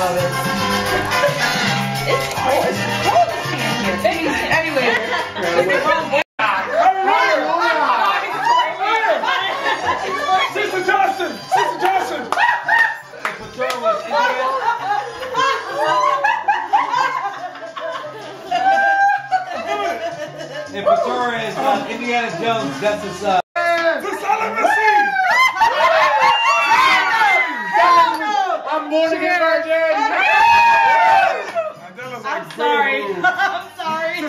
It's cold. It's cold in here. Anyway. Sister Johnson! Sister Johnson! If Patora is uh, Indiana Jones, that's his uh! I'm born again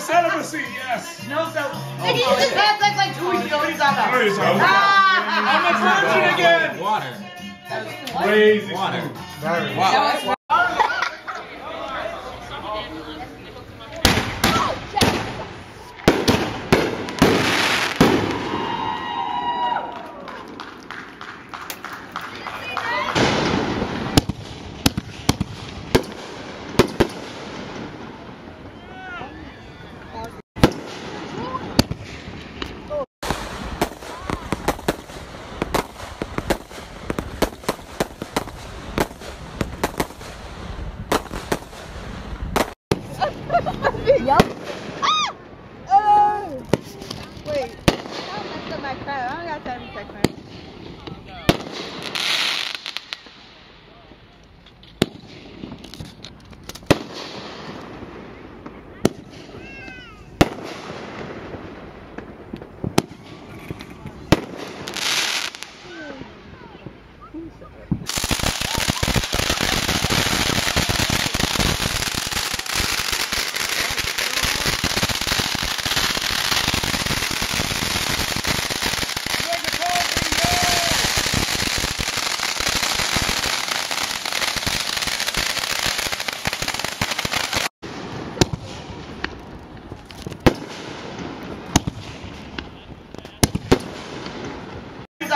celibacy, yes. No, so. Oh, Did oh, oh, you just have sex like two weeks ago? What are you talking What are you about? talking about? I'm a virgin again. water. Crazy. Water. Water. Yup. Ah! Oh! Wait. I messed up my crap. I don't got time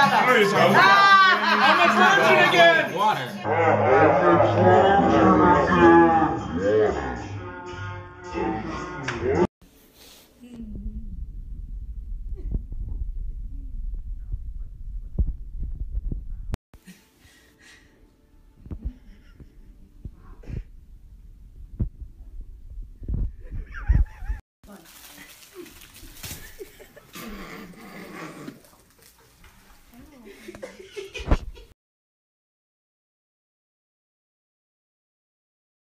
About? I'm a virgin again. Water.